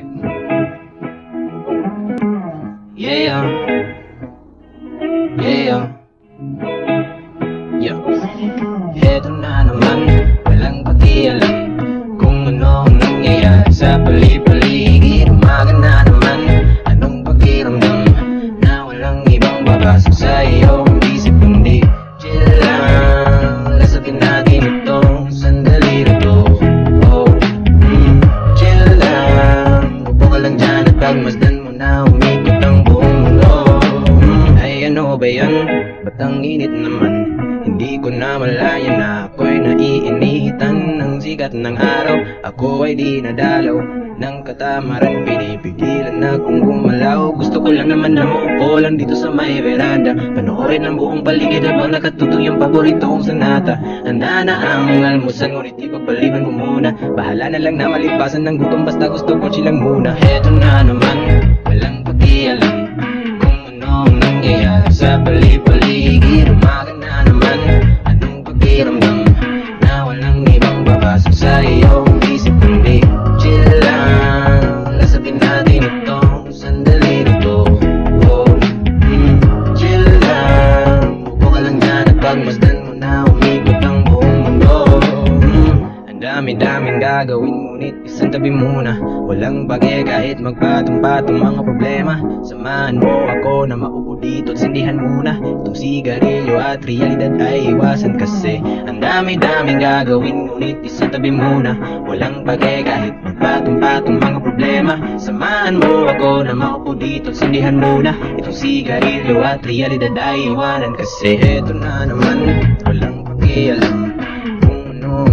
check. Yeah. Yeah. Yeah. Heto na naman, walang pagmasdan mo na umikot ang buong mundo Mm, Ay ano ba yan? Ba't ang init naman? Hindi ko na malaya na ako'y naiinitan ng sikat ng araw Ako ay di nadalaw ng katamaran Pinipigilan na kung gumalaw. Gusto ko lang naman na maupo lang dito sa may veranda. Panoorin ang buong paligid habang nakatutong yung paborito kong sanata. Handa na ang almusal ngunit ipagpaliban ko muna. Bahala na lang na malipasan ng gutom basta gusto ko silang muna. Heto na naman, walang pakialam Kung ano ang nangyayari. Sa pali-paligid Umaga na naman, anong pakiramdam Na walang ibang babasok sa iyong dami-daming gagawin ngunit isang tabi muna. Walang bagay kahit magpatong-patong mga problema. Samahan mo ako na maupo dito at sindihan muna Itong sigarilyo at realidad ay iwasan kasi. Ang dami-daming gagawin ngunit isang tabi muna. Walang bagay kahit magpatong-patong mga problema. Samahan mo ako na maupo dito at sindihan muna Itong sigarilyo at realidad ay iwanan kasi. Eto na naman, walang pakialam kung ano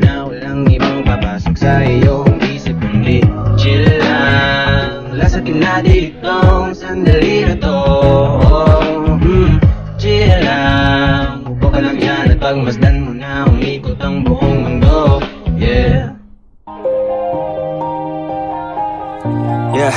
Na walang ibang papasok sa iyong isip Kundi chill lang, lasakin natin itong sandali na to. Hmm, Chill lang, upo ka lang yan at pagmasdan mo na umikot ang buong mundo. Yeah. Yeah.